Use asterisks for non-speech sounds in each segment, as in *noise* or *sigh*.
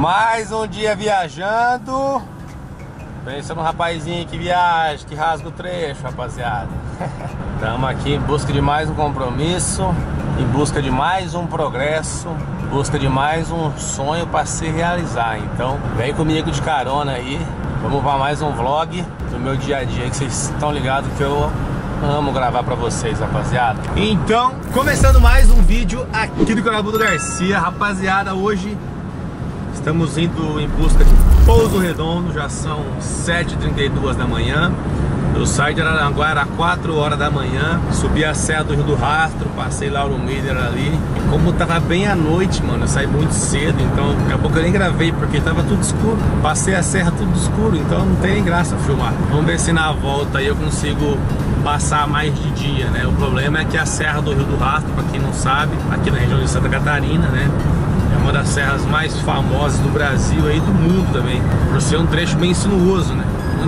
Mais um dia viajando. Pensa no rapazinho que viaja, que rasga o trecho, rapaziada. *laughs* Estamos aqui em busca de mais um compromisso, em busca de mais um progresso, em busca de mais um sonho para se realizar. Então, vem comigo de carona aí. Vamos para mais um vlog do meu dia a dia que vocês estão ligados que eu amo gravar para vocês, rapaziada. Então, começando mais um vídeo aqui do Carabudo Garcia, rapaziada, hoje Estamos indo em busca de Pouso Redondo, já são 7h32 da manhã. Eu saí de Araranguá, era 4 horas da manhã, subi a Serra do Rio do Rastro, passei Lauro Miller ali. Como tava bem à noite, mano, eu saí muito cedo, então daqui a pouco eu nem gravei, porque tava tudo escuro. Passei a serra tudo escuro, então não tem nem graça filmar. Vamos ver se na volta aí eu consigo passar mais de dia, né? O problema é que a Serra do Rio do Rastro, para quem não sabe, aqui na região de Santa Catarina, né? Uma das serras mais famosas do Brasil e do mundo também, por ser um trecho bem sinuoso?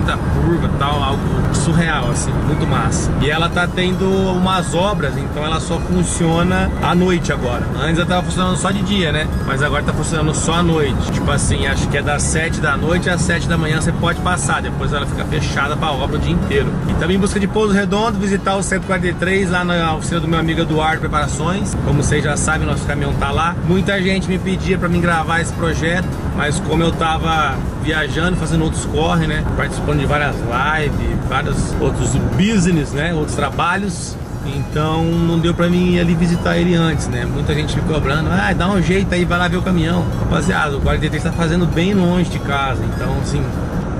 Muita curva tal, algo surreal, assim, muito massa. E ela tá tendo umas obras, então ela só funciona à noite agora. Antes ela tava funcionando só de dia, né? Mas agora tá funcionando só à noite. Tipo assim, acho que é das 7 da noite às 7 da manhã você pode passar, depois ela fica fechada pra obra o dia inteiro. E também em busca de Pouso Redondo, visitar o 143 lá na oficina do meu amigo Eduardo Preparações. Como vocês já sabem, nosso caminhão tá lá. Muita gente me pedia pra mim gravar esse projeto, mas como eu tava viajando, fazendo outros corre, né? Participando de várias lives, vários outros business, né? Outros trabalhos. Então não deu pra mim ali visitar ele antes, né? Muita gente me cobrando, ah, dá um jeito aí, vai lá ver o caminhão. Rapaziada, o 43 tá fazendo bem longe de casa, então assim,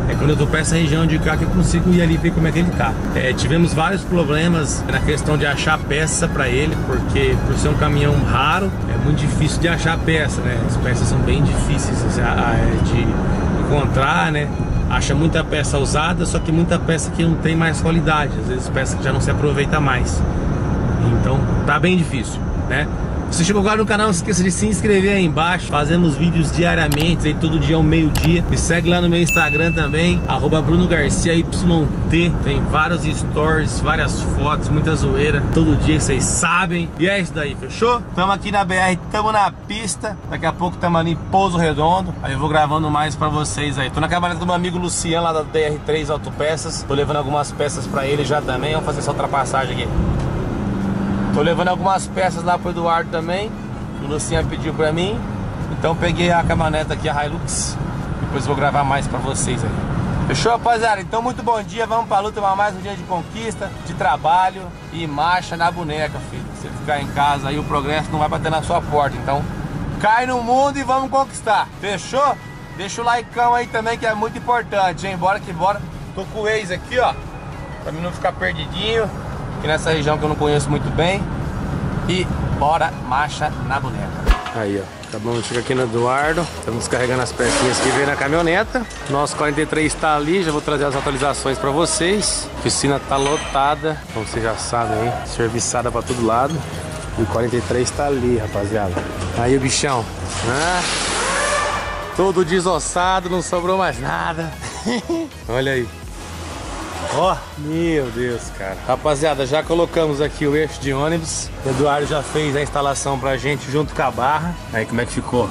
é quando eu tô pra essa região de cá que eu consigo ir ali ver como é que ele tá. É, tivemos vários problemas na questão de achar peça para ele, porque por ser um caminhão raro, é muito difícil de achar peça, né? As peças são bem difíceis assim, de encontrar, né? Acha muita peça usada, só que muita peça que não tem mais qualidade, às vezes peça que já não se aproveita mais. Então tá bem difícil, né? Se chegou agora no canal, não se esqueça de se inscrever aí embaixo. Fazemos vídeos diariamente, aí todo dia ao meio-dia. Me segue lá no meu Instagram também, arroba Bruno Garcia YT. Tem vários stories, várias fotos, muita zoeira. Todo dia vocês sabem. E é isso daí, fechou? Tamo aqui na BR, tamo na pista. Daqui a pouco tamo ali em Pouso Redondo. Aí eu vou gravando mais pra vocês aí. Tô na caminhonete do meu amigo Luciano lá da DR3 Autopeças. Tô levando algumas peças pra ele já também. Vamos fazer essa ultrapassagem aqui. Tô levando algumas peças lá pro Eduardo também. O Luciano pediu pra mim. Então peguei a caminhoneta aqui, a Hilux. Depois vou gravar mais pra vocês aí. Fechou, rapaziada? Então, muito bom dia. Vamos pra luta, mais um dia de conquista, de trabalho e marcha na boneca, filho. Você ficar em casa aí, o progresso não vai bater na sua porta. Então, cai no mundo e vamos conquistar. Fechou? Deixa o like aí também, que é muito importante, hein? Bora que bora. Tô com o ex aqui, ó. Pra mim não ficar perdidinho aqui nessa região que eu não conheço muito bem. E bora, marcha na boneca. Aí, ó. Acabamos de chegar aqui no Eduardo. Estamos descarregando as pecinhas que veio na caminhoneta. Nosso 43 está ali. Já vou trazer as atualizações para vocês. A oficina está lotada. Como vocês já sabem aí. Serviçada para todo lado. E o 43 está ali, rapaziada. Aí o bichão. Ah, todo desossado, não sobrou mais nada. *laughs* Olha aí. Ó, oh, meu Deus, cara. Rapaziada, já colocamos aqui o eixo de ônibus. O Eduardo já fez a instalação pra gente junto com a barra. Aí como é que ficou?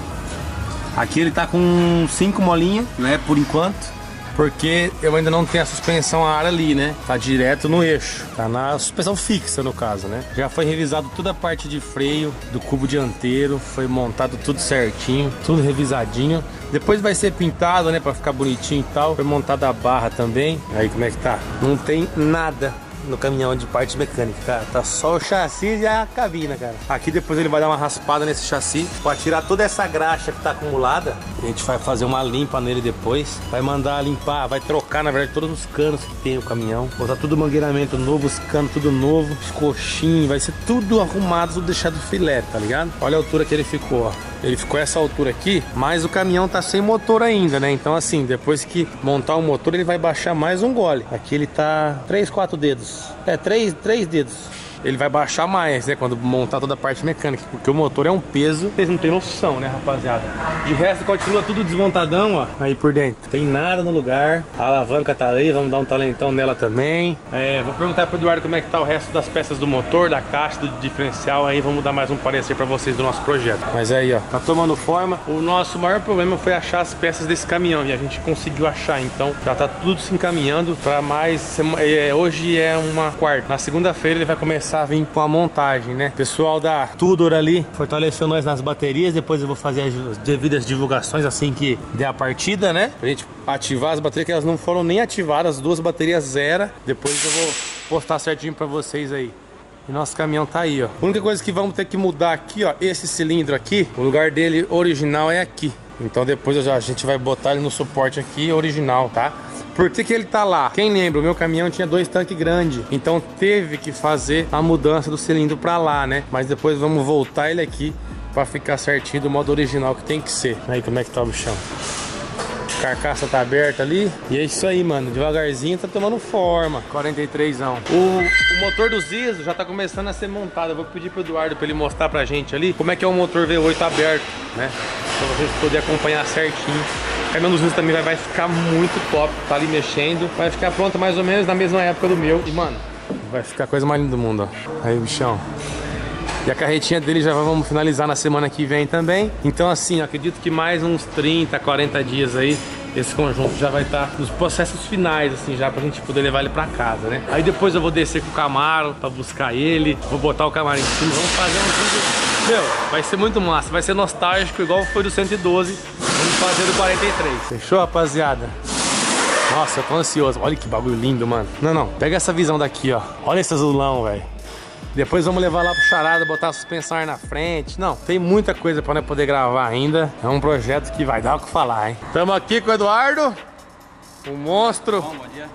Aqui ele tá com cinco molinhas, né, por enquanto. Porque eu ainda não tenho a suspensão a ar ali, né? Tá direto no eixo. Tá na suspensão fixa, no caso, né? Já foi revisado toda a parte de freio do cubo dianteiro. Foi montado tudo certinho, tudo revisadinho. Depois vai ser pintado, né? Pra ficar bonitinho e tal. Foi montada a barra também. Aí como é que tá? Não tem nada no caminhão de parte mecânica, cara. Tá só o chassi e a cabina, cara. Aqui depois ele vai dar uma raspada nesse chassi para tirar toda essa graxa que tá acumulada. A gente vai fazer uma limpa nele depois. Vai mandar limpar, vai trocar, na verdade, todos os canos que tem o caminhão. Botar tudo mangueiramento novo, os canos tudo novo, os coxinhos, vai ser tudo arrumado, tudo deixado filé, tá ligado? Olha a altura que ele ficou, ó. Ele ficou essa altura aqui, mas o caminhão tá sem motor ainda, né? Então assim, depois que montar o motor, ele vai baixar mais um gole. Aqui ele tá 3, 4 dedos. É, 3, 3 dedos. Ele vai baixar mais, né? Quando montar toda a parte mecânica, porque o motor é um peso. Vocês não têm noção, né, rapaziada? De resto, continua tudo desmontadão, ó. Aí por dentro. Tem nada no lugar. A alavanca tá ali, vamos dar um talentão nela também. É, vou perguntar pro Eduardo como é que tá o resto das peças do motor, da caixa, do diferencial. Aí vamos dar mais um parecer pra vocês do nosso projeto. Mas aí, ó, tá tomando forma. O nosso maior problema foi achar as peças desse caminhão e a gente conseguiu achar. Então já tá tudo se encaminhando para mais. É, hoje é uma quarta. Na segunda-feira ele vai começar a vir com a montagem, né? Pessoal da Tudor ali fortaleceu nós nas baterias. Depois eu vou fazer as devidas divulgações assim que der a partida, né? Pra gente ativar as baterias que elas não foram nem ativadas, as duas baterias zero. Depois eu vou postar certinho para vocês aí. E nosso caminhão tá aí, ó. A única coisa que vamos ter que mudar aqui, ó, esse cilindro aqui, o lugar dele original é aqui. Então depois a gente vai botar ele no suporte aqui original, tá? Por que, que ele tá lá? Quem lembra, o meu caminhão tinha dois tanques grandes. Então teve que fazer a mudança do cilindro pra lá, né? Mas depois vamos voltar ele aqui pra ficar certinho do modo original que tem que ser. Aí como é que tá o bichão? Carcaça tá aberta ali. E é isso aí, mano. Devagarzinho tá tomando forma. 43ão. O, o motor do Zizo já tá começando a ser montado. Eu vou pedir pro Eduardo pra ele mostrar pra gente ali como é que é o motor V8 aberto, né? Pra vocês poderem acompanhar certinho. Caminhão dos Zizo também vai, vai ficar muito top. Tá ali mexendo. Vai ficar pronto mais ou menos na mesma época do meu. E, mano, vai ficar a coisa mais linda do mundo, ó. Aí, bichão. E a carretinha dele já vamos finalizar na semana que vem também. Então assim, acredito que mais uns 30, 40 dias aí esse conjunto já vai estar tá nos processos finais, assim, já pra gente poder levar ele pra casa, né? Aí depois eu vou descer com o Camaro pra buscar ele, vou botar o Camaro em cima, vamos fazer um vídeo... Meu, vai ser muito massa, vai ser nostálgico, igual foi do 112, vamos fazer do 43. Fechou, rapaziada? Nossa, eu tô ansioso. Olha que bagulho lindo, mano. Não, não. Pega essa visão daqui, ó. Olha esse azulão, velho. Depois vamos levar lá pro Charada, botar a suspensão aí na frente. Não, tem muita coisa pra nós poder gravar ainda. É um projeto que vai dar o que falar, hein? Estamos aqui com o Eduardo, o monstro. Bom, bom dia.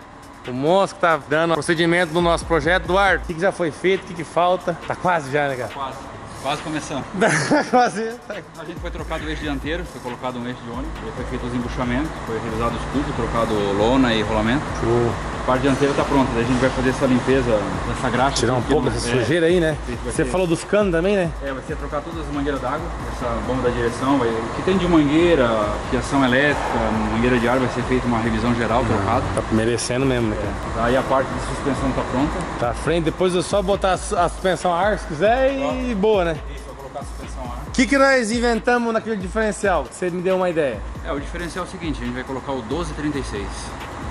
O monstro que tá dando procedimento no nosso projeto. Eduardo, o que, que já foi feito, o que, que falta? Tá quase já, né, cara? Quase. Quase começando. *laughs* Quase. A gente foi trocado o eixo dianteiro, foi colocado um eixo de ônibus, foi feito os embuchamentos, foi revisado os tubos, trocado lona e rolamento. Show. A parte dianteira está pronta, daí a gente vai fazer essa limpeza dessa graxa. Tirar um pouco dessa é, sujeira aí, né? Você falou dos canos também, né? É, vai ser trocar todas as mangueiras d'água, essa bomba da direção, vai... o que tem de mangueira, fiação elétrica, mangueira de ar, vai ser feita uma revisão geral, ah, trocada. Tá merecendo mesmo, né? Aí a parte de suspensão está pronta. Tá à frente, depois é só botar a suspensão a ar se quiser e boa, né? Isso, vou colocar a suspensão ar. O que, que nós inventamos naquele diferencial? Você me deu uma ideia. É, o diferencial é o seguinte, a gente vai colocar o 1236.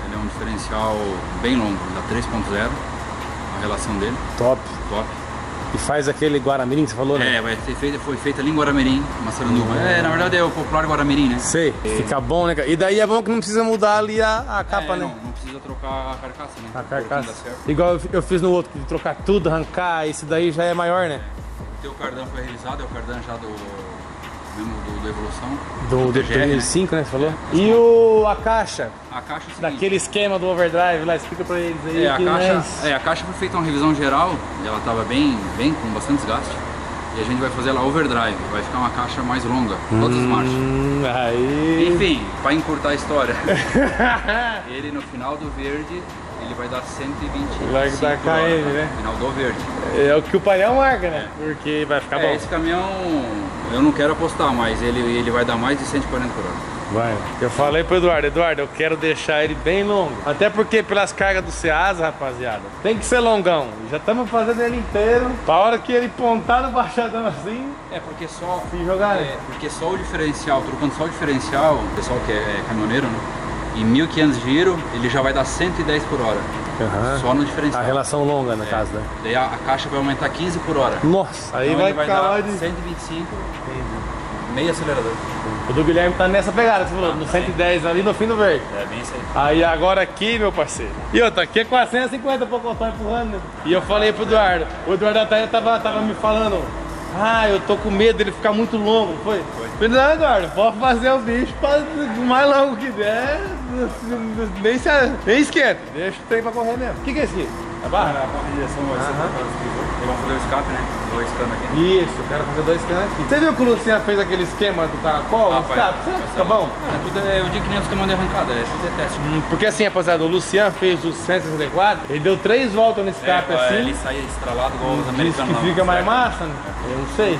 Ele é um diferencial bem longo, da 3.0, a relação dele. Top. Top. E faz aquele Guaramirim que você falou, né? É, vai ser feito, foi feito ali em Guaramirim, uma Saranduba. Uhum. É, na verdade é o popular Guaramirim, né? Sei, é. fica bom, né, cara? E daí é bom que não precisa mudar ali a, a capa, é, né? Não, não precisa trocar a carcaça, né? A carcaça. Igual eu, fiz no outro, de trocar tudo, arrancar, esse daí já é maior, né? O cardan foi revisado, é o cardan já do mesmo do, do Evolução. Do, do 2005, né? Você falou? É, e o, a caixa? A caixa é Daquele esquema do overdrive lá, explica pra eles aí. É, a, caixa, é, a caixa foi feita uma revisão geral, e ela tava bem, bem com bastante desgaste. E a gente vai fazer ela overdrive, vai ficar uma caixa mais longa, todas as marchas. Hum, aí. Enfim, para encurtar a história. *laughs* ele no final do verde ele vai dar 120 Vai dar KM, né? Final do verde. É o que o painel marca, né? É. Porque vai ficar é, bom. Esse caminhão eu não quero apostar, mas ele, ele vai dar mais de 140 por hora. Vai. Eu falei pro Eduardo, Eduardo, eu quero deixar ele bem longo. Até porque pelas cargas do Ceasa, rapaziada, tem que ser longão. Já estamos fazendo ele inteiro. Pra hora que ele pontar no baixadão assim. É porque só. Se jogar, é, né? Porque só o diferencial, trocando só o diferencial, o pessoal que é, é caminhoneiro, né? Em 1500 giro, ele já vai dar 110 por hora. Uhum. Só no diferencial. A relação longa, no é. caso, né? Daí a, a, caixa vai aumentar 15 por hora. Nossa, aí então vai, vai dar de 125, meio acelerador. O do Guilherme tá nessa pegada, você falou, ah, no 110 ali no fim do verde. É, bem isso aí. Aí agora aqui, meu parceiro. E outra, aqui é 450 por contar empurrando. Né? E eu falei pro Eduardo, o Eduardo até tava, tava me falando, ah, eu tô com medo dele ficar muito longo, foi? Foi. Não, Eduardo, pode fazer o bicho pra, mais longo que der, nem, se, nem esquenta, deixa o trem pra correr mesmo. O que, que é isso? A barra? A barra de direção vai ser. Eles vão fazer o escape, né? Dois canos aqui. Isso, quero fazer dois canos aqui. Você viu que o Luciano fez aquele esquema do caracol? Ah, ser Tá bom? É, tudo é, eu digo que nem os caminhões de arrancada, é fazer teste. Hum, Porque assim, rapaziada, o Luciano fez o 164, ele deu três voltas no escape é, assim. Ele sai estralado igual os Diz americanos. que lá, fica mais massa, né? Eu não sei.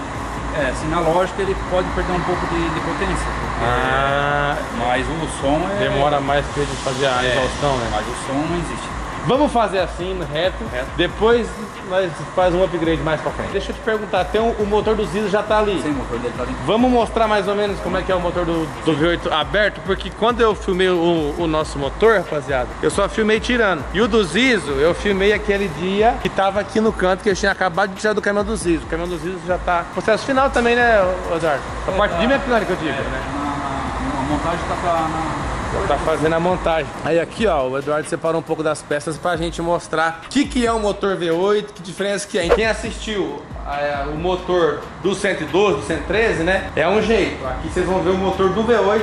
É, assim, na lógica ele pode perder um pouco de, de potência. Ah, Mas o som é. demora mais pra ele fazer a é, exaustão, né? Mas o som não existe. Vamos fazer assim, reto. Reto. Depois nós faz um upgrade mais pra frente. Deixa eu te perguntar, tem um- o motor do Zizo já tá ali. Sem motor dele tá dentro. Vamos mostrar mais ou menos como é que é o motor do, do V8 aberto, porque quando eu filmei o, o nosso motor, rapaziada, eu só filmei tirando. E o do Zizo, eu filmei aquele dia que tava aqui no canto, que eu tinha acabado de tirar do caminhão do Zizo. O caminhão do Zizo já tá... Processo final também, né, Eduardo? A parte de mecânica que eu digo, É, né? na, na- a montagem tá pra. Na... Tá fazendo a montagem. Aí aqui, ó, o Eduardo separou um pouco das peças pra gente mostrar o que, que é um motor V8, que diferença que é. Quem assistiu a- o motor do 112, do 113, né? É um jeito. Aqui vocês vão ver o motor do V8.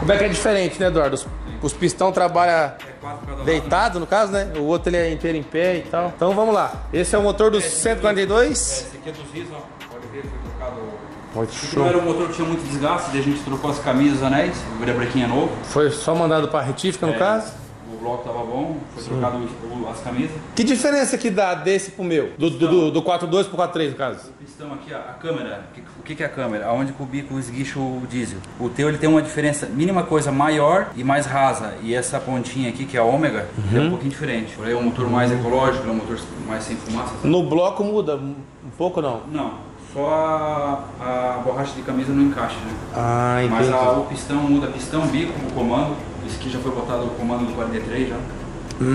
Como é que é diferente, né, Eduardo? Os, os pistão trabalham É deitado, no caso, né? O outro ele é inteiro em pé e tal. Então vamos lá. Esse é o motor do 142. Esse aqui é do ó. Pode ver, foi trocado. Muito não era um motor que tinha muito desgaste, daí a gente trocou as camisas, os anéis, o brequinho é novo. Foi só mandado pra retífica, no É, caso. O bloco tava bom, foi trocado o- as camisas. Que diferença que dá desse pro meu? Do, do, do, do 42 pro 43, no caso? O pistão aqui, ó, a câmera. O que- O que é a câmera? Aonde que o bico esguicha o diesel. O teu ele tem uma diferença, mínima coisa, maior e mais rasa. E essa pontinha aqui, que é a ômega, é um pouquinho diferente. Por aí é um motor mais ecológico, é um motor mais sem fumaça. No bloco muda um pouco não? Não, só a, a borracha de camisa não encaixa, né? Ah, Mas a- o pistão muda, pistão, bico, o comando. Esse aqui já foi botado o comando do 43 já.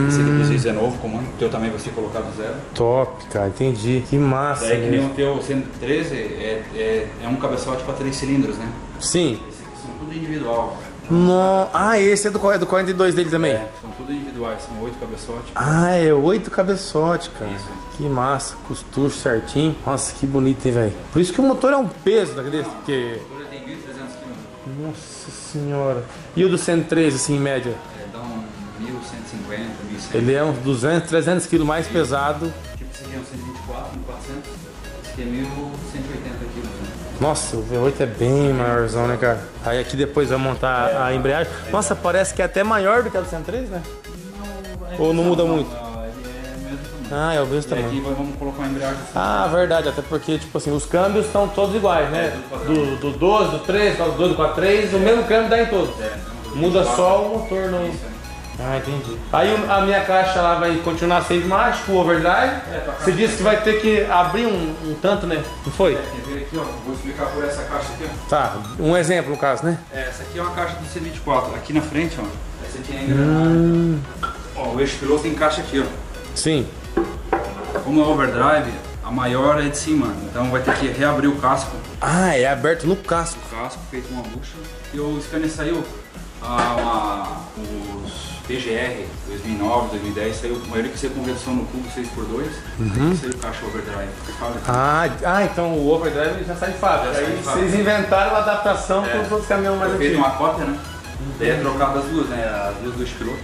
Esse aqui pra vocês é novo comando. O teu também vai ser colocado zero. Top, cara, entendi. Que massa. Daí que nem o teu 113 é, é, é um cabeçote para três cilindros, né? Sim. Esse aqui são tudo individual. No... Ah, esse é do, é do 42 dele também? É, são tudo individuais, são oito cabeçotes. Ah, é oito cabeçote, cara. Isso. Que massa, costucho certinho. Nossa, que bonito, hein, velho. Por isso que o motor é um peso daquele, porque... O motor tem 1.300 kg. Nossa senhora. E o do 113, assim, em média? É, dá um 1.150, 1.100. Ele é uns 200, 300 quilos mais pesado. Tipo, esse aqui é um 124, 1.400. Esse aqui é 1.180 kg. Né? Nossa, o V8 é bem maiorzão, né, cara? Aí aqui depois vai montar a embreagem. Nossa, parece que é até maior do que a do 103, né? Ou não muda muito? Não, ele é o mesmo tamanho. Ah, é o mesmo E aqui tamanho. vamos colocar uma embreagem assim. Ah, verdade, até porque, tipo assim, os câmbios estão todos iguais, né? Do, do 12, do 13, do 12, do 43, o mesmo câmbio dá em todos. É, Muda só o motor no. Ah, entendi. Aí a minha caixa lá vai continuar 6 marchas o overdrive. Você disse que vai ter que abrir um, um tanto, né? Não foi? Ver aqui, ó? Vou explicar por essa caixa aqui, ó. Tá, um exemplo no caso, né? É, essa aqui é uma caixa do C24. Aqui na frente, ó. Essa aqui é a engrenagem. Ó, o eixo piloto encaixa aqui, ó. Sim. Como é overdrive, a maior é de cima. Então vai ter que reabrir o casco. Ah, é aberto no casco. O casco feito uma bucha. E o scanner saiu. ah, uma- os PGR 2009, 2010, saiu a maioria que com versão no cubo 6x2. Uhum. Saiu caixa overdrive. de. Ah, ah, então o overdrive já sai de fábrica. Aí de vocês inventaram uma adaptação para os outros caminhões mais antigos. uma cópia, né? Daí é trocado as duas, né? As duas do piloto.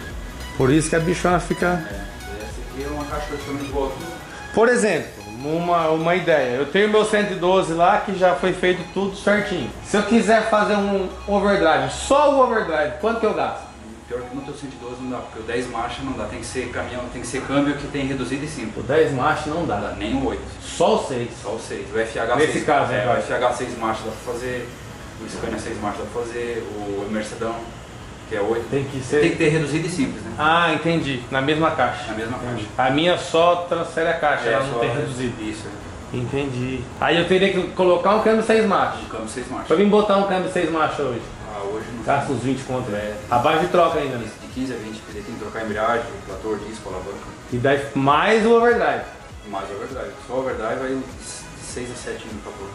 Por isso que a bichona fica. É. Essa aqui é uma caixa praticamente igual a tudo. Por exemplo, uma, uma ideia. Eu tenho meu 112 lá que já foi feito tudo certinho. Se eu quiser fazer um overdrive, só o overdrive, quanto que eu gasto? Pior que no teu 112 não dá, porque o 10 marcha não dá, tem que ser caminhão, tem que ser câmbio que tem reduzido e simples. O 10 marchas não Não dá. dá nem o 8, Só o 6. só o 6. O FH Nesse 6, caso, é, né, o FH 6 marcha dá pra fazer, o Scania 6 marcha dá pra fazer, o Mercedão, que é 8. Tem que ser. Tem que ter reduzido e simples, né? Ah, entendi. Na mesma caixa. Na mesma caixa. A minha só transfere a caixa, ela não só- tem reduzido. Isso, é. Entendi. Aí eu teria que colocar um câmbio 6 marchas. um câmbio 6 Pra marchas. mim botar um câmbio 6 marchas hoje. Hoje Gasta uns 20 conto, É. né? Abaixo de troca ainda, né? de 15 a 20, porque tem que trocar a embreagem, o trator, disco, alavanca, E daí mais o overdrive. mais overdrive. Só overdrive aí uns 6 a 7 mil pra pôr.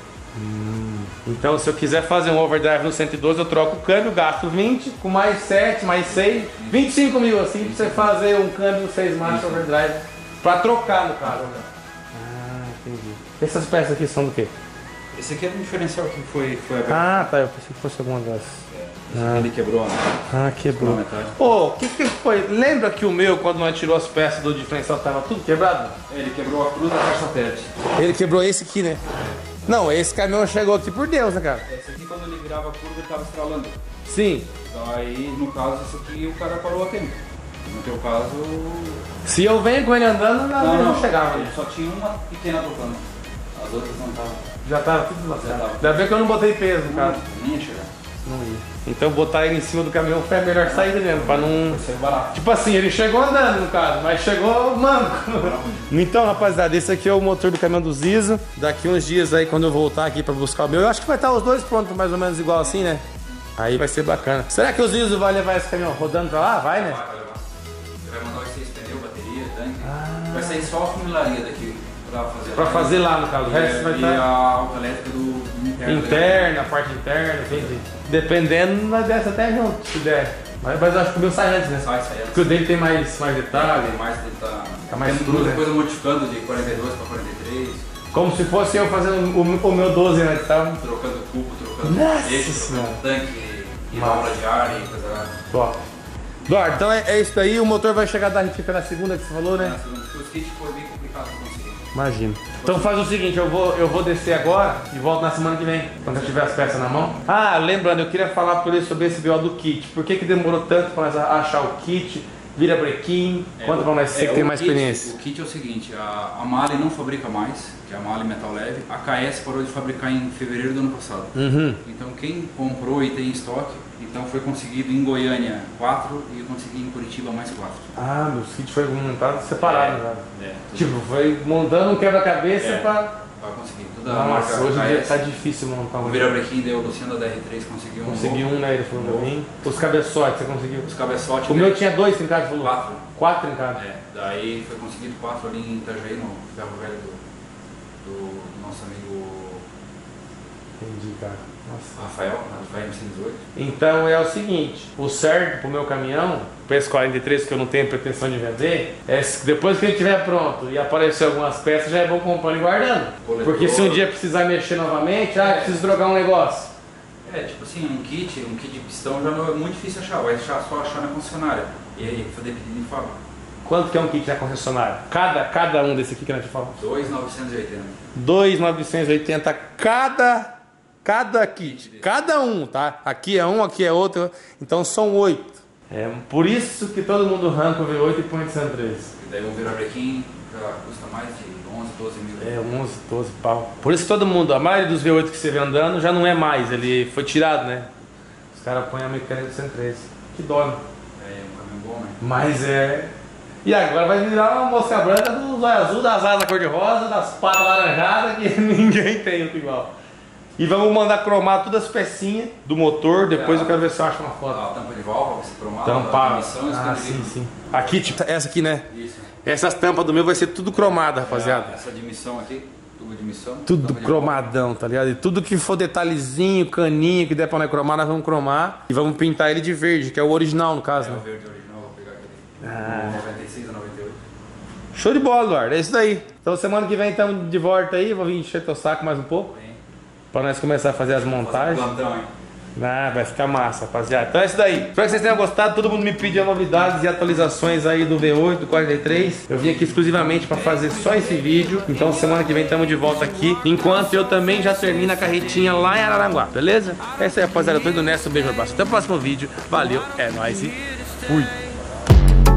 Então, se eu quiser fazer um overdrive no 112, eu troco o câmbio, gasto 20, com mais 7, mais 6, 25 mil assim, pra você fazer um câmbio 6 marchas overdrive. Pra trocar, no caso. Ah, entendi. Essas peças aqui são do quê? Esse aqui é do diferencial que foi, foi aberto. Ah, tá. Eu pensei que fosse alguma das. Esse aqui ele quebrou, né? Ah, quebrou. Pô, o que que foi? Lembra que o meu, quando nós tirou as peças do diferencial, tava tudo quebrado? Ele quebrou a cruz da caixa satélite. Ele quebrou esse aqui, né? Não, esse caminhão chegou aqui por Deus, né, cara? Esse aqui, quando ele virava a curva, ele tava estralando. Sim. Aí, no caso, esse aqui, o cara parou a tempo. No teu caso... Se eu venho com ele andando, não, não, não chegava. Ele só tinha uma pequena tocando. As outras não estavam. Já tava tudo lascado. tava. Ainda bem que eu não botei peso, cara. Nem ia chegar. Não ia. Então botar ele em cima do caminhão foi a melhor saída mesmo, pra não. Vai ser barato. Tipo assim, ele chegou andando no caso, mas chegou manco. Então, rapaziada, esse aqui é o motor do caminhão do Zizo. Daqui uns dias aí, quando eu voltar aqui pra buscar o meu, eu acho que vai estar os dois prontos mais ou menos igual assim, né? Aí vai ser bacana. Será que o Zizo vai levar esse caminhão rodando pra lá? Vai, né? Vai, vai levar. Ele vai mandar os seis pneus, bateria, tanque. Vai sair só a funilaria daqui pra fazer. Pra fazer lá no caso. O resto vai E estar a autoelétrica do interno. interna, a parte interna, entendi. Dependendo, nós desce até junto, se der. Mas, mas acho que o meu sai antes, né? Sai, sai. Porque o dele tem mais, mais detalhe. Tem mais, ele tá, Tá mais tem muita né? coisa modificando de 42 para 43, Como se fosse eu fazendo o, o meu 12 antes, tá? trocando cubo, trocando Nossa eixo, Senhora. trocando tanque e válvula de ar e coisa lá. Top. Eduardo, então é, é isso aí. O motor vai chegar da Rifica na segunda que você falou, né? Na segunda, porque os kits foi bem complicado pra conseguir. Imagina. Então faz o seguinte, eu vou, eu vou descer agora e volto na semana que vem, quando eu tiver as peças na mão. Ah, lembrando, eu queria falar por sobre esse BO do kit. Por que, que demorou tanto para achar o kit? Vira brequim? Conta pra nós, você É, que tem mais kit- experiência. O kit é o seguinte, a, a Mali não fabrica mais, que é a Mali Metal Leve. A KS parou de fabricar em fevereiro do ano passado. Uhum. Então quem comprou e tem em estoque, então foi conseguido em Goiânia 4 e eu consegui em Curitiba mais 4. Ah, meus kits foi montado separado. É, tudo Tipo, foi montando um quebra-cabeça É. pra. pra conseguir. Toda a Nossa, marca hoje em dia tá difícil montar O um. virabrequim deu, o Luciano da R3 conseguiu um. Consegui um, né? Ele falou pra mim. Os cabeçotes, você conseguiu? Os cabeçotes. O meu tinha dois trincados, falou? Quatro. Quatro trincados. É, daí foi conseguido quatro ali em Itajaí, no ferro velho do, do nosso amigo Entendi, cara. Nossa. Rafael, Rafael MC18. Então é o seguinte, o certo pro meu caminhão, o PS43 que eu não tenho pretensão de vender, é se depois que ele estiver pronto e aparecer algumas peças, já é bom comprando e guardando. Coletor. Porque se um dia precisar mexer novamente, ah, preciso trocar um negócio. É, tipo assim, um kit, um kit de pistão já não é muito difícil achar, vai achar só achar na concessionária. E aí, fazer pedido em fábrica. Quanto que é um kit na concessionária? Cada, cada um desse aqui que nós te falamos. 2,980. 2,980 cada cada kit. Cada um, tá? Aqui é um, aqui é outro. Então são oito. É por isso que todo mundo arranca o V8 e põe de 113. E daí um virabrequim já custa mais de 11, 12 mil. É, 11, 12 pau. Por isso que todo mundo, a maioria dos V8 que você vê andando já não é mais, ele foi tirado, né? Os caras põem a mecânica de 113. Que dó, né? É um caminhão bom, né? Mas é. E agora vai virar uma mosca branca do zóio azul, das asas cor-de-rosa, das patas laranjadas, que *laughs* ninguém tem outro igual. E vamos mandar cromar todas as pecinhas do motor, depois eu quero ver se eu acho uma foto. A tampa de válvula, esse cromado, Tampar. a emissão, esse Ah, sim, sim. Aqui, tipo, essa aqui, né? Isso. Essas tampas do meu vai ser tudo cromada, rapaziada. Essa admissão aqui, tubo de emissão. Tudo tampa cromadão, tá ligado? E tudo que for detalhezinho, caninho, que der pra nós cromar, nós vamos cromar. E vamos pintar ele de verde, que é o original no caso. É né? o verde original, vou pegar aquele. Ah. 96 a 98. Show de bola, Eduardo. É isso daí. Então semana que vem estamos de volta aí. Vou vir encher teu saco mais um pouco. Pra nós começar a fazer as montagens. Ah, vai ficar massa, rapaziada. Então é isso daí. Espero que vocês tenham gostado. Todo mundo me pediu novidades e atualizações aí do V8, do 43. Eu vim aqui exclusivamente para fazer só esse vídeo. Então semana que vem estamos de volta aqui. Enquanto eu também já termino a carretinha lá em Araranguá, beleza? É isso aí, rapaziada. Eu tô indo nessa. Um beijo, abraço. Até o próximo vídeo. Valeu, é nóis e fui.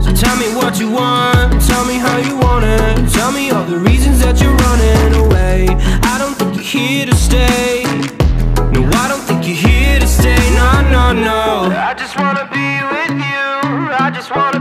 So tell me what you want, tell me how you want it. Tell me all the reasons that you're running away. I don't think you're here to stay. No, I don't think you're here to stay, no, no, no. I just wanna be with you, I just wanna